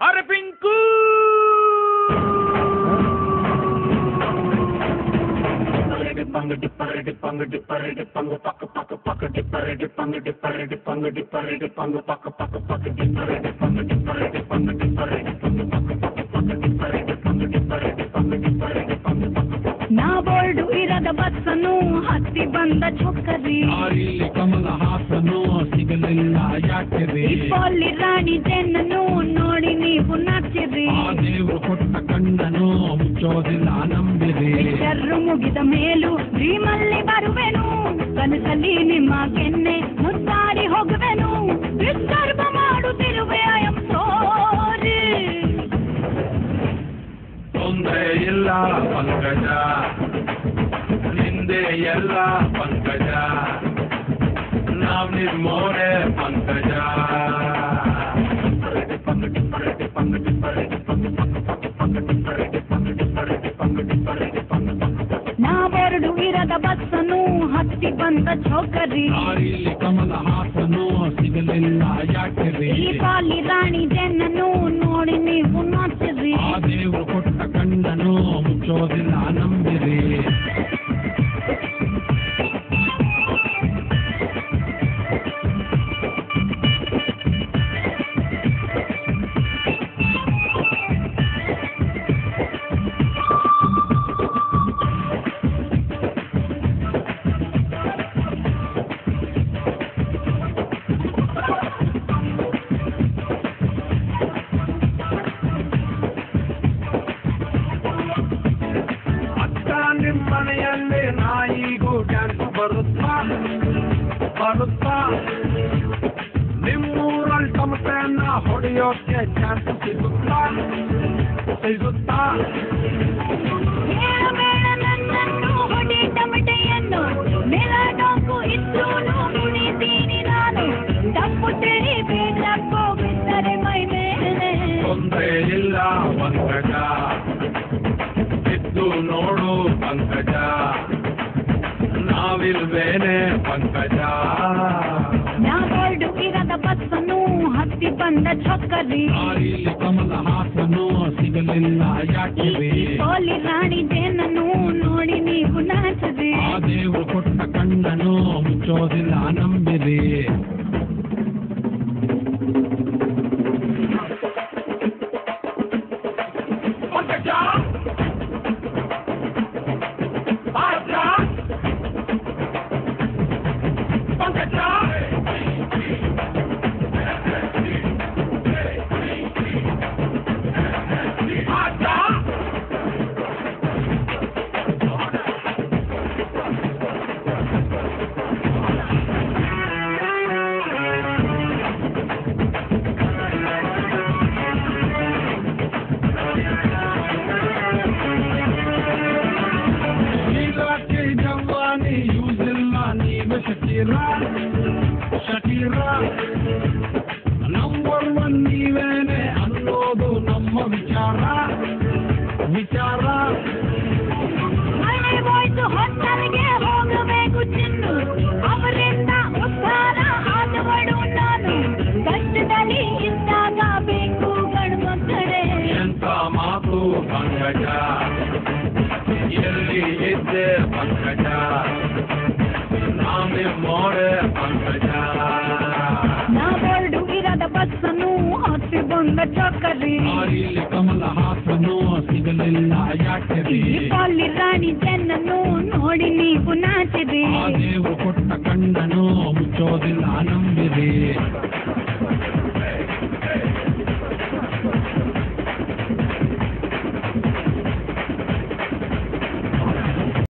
ಅರೆ ಪಿಂಕು ನಾ ಬೋರ್ಡು ಇರದ ಬಸ್ಸನ್ನು ಹತ್ತಿ ಬಂದ ಚೊಕ್ಕರಿ ದಾರಿಲಿ ಕಮಲ ಹಾಸನು ಸಿಗಲಿಲ್ಲ ಯಾಕೆ ಇಪ್ಪಲ್ಲಿ ರಾಣಿ ಜೆನ್ನನ್ನು ಕೊಟ್ಟ ಕಣ್ಣನು ಮುಚ್ಚೋದಿಲ್ಲ ನಂಬಿರಿ ಪಿಕ್ಚರ್ ಮುಗಿದ ಮೇಲೂ ಡ್ರೀಮಲ್ಲಿ ಬರುವೆನು ಕನಸಲ್ಲಿ ನಿಮ್ಮ ಕೆನ್ನೆ ಮುತ್ತಾಡಿ ಹೋಗುವೆನು ವಿಸ್ತರ್ಭ ಮಾಡುತ್ತಿರುವೆ ಐ ಆಮ್ ಸಾರಿ ತೊಂದ್ರೆ ಇಲ್ಲ ಪಂಕಜ ನಿಂದೆ ಎಲ್ಲ ಪಂಕಜ ನಾವ್ ನಿರ್ಮೋರೆ ಪಂಕಜ ಬೋರ್ಡು ಇರದ ಬಸ್ಸನ್ನು ಹತ್ತಿ ಬಂದ ಚೌಕರಿ ದಾರಿಲಿ ಕಮಲ ಹಾಸನು ಸಿಗಲಿಲ್ಲ ಯಾಕೆ ದೀಪಾಲಿ ರಾಣಿ ಜೆನ್ನನ್ನು ಡ್ಯಾನ್ಸ್ ಬರುತ್ತಾ? ಬರುತ್ತಾ? ನಿಮ್ಮೂರಲ್ಲಿ ಟಮಟೆಯನ್ನ ಹೊಡೆಯೋಕೆ ಚಾನ್ಸ್ ಸಿಗುತ್ತಾ? ಸಿಗುತ್ತಾ? ಬೇಡ ಇದ್ದು ನೋಡು ಹೊಡಿ मिल बेने पंकजा ना बोल डुकीरा द तो बसनु हत्ति बंद छकरी आरी कमल हासनु सिगलिल्ला याटवे बोली रानी जेननु Shakira, ಶಕೀರ ನಂಬರ್ ಒನ್ ನೀವೇನೆ ಅನ್ನೋದು ನಮ್ಮ ವಿಚಾರ ವಿಚಾರ ಹೋಯ್ತು ಹೊತ್ತಲಿಗೆ ಹೋಗಬೇಕು ಚಿನ್ನು ಅವರಿಂದ ಉದ್ಧಾರ ಆದವಳು ನಾನು. ಕಷ್ಟದಲ್ಲಿ ಇದ್ದಾಗ ಬೇಕು ಗಂಡ್ಮಕ್ಕಳೇ ಎಂತ ಮಾತು ಪಂಕಜ ಎಲ್ಲಿ ಇದ್ದೆ ಪಂಕಜ ನಾಮೆ ಮೋಡೆ ಪಂಕಜ ನಾ ಬೋರ್ಡು ಇರದ ಬಸ್ಸನ್ನು ಹತ್ತಿ ಬಂದ ಚಕ್ಕರಿ ದಾರಿಲಿ ಕಮಲ ಹಾಸನು ಸಿಗಲಿಲ್ಲ ಯಾಕೆ ದೀಪಾಲಿ ರಾಣಿ ಜನ್ನನ್ನು ನೋಡಿ ನೀವು ನಾಚಿರಿ ಆ ದೇವ್ರು ಕೊಟ್ಟ ಕಣ್ಣನು ಮುಚ್ಚೋದಿಲ್ಲ ನಂಬಿರಿ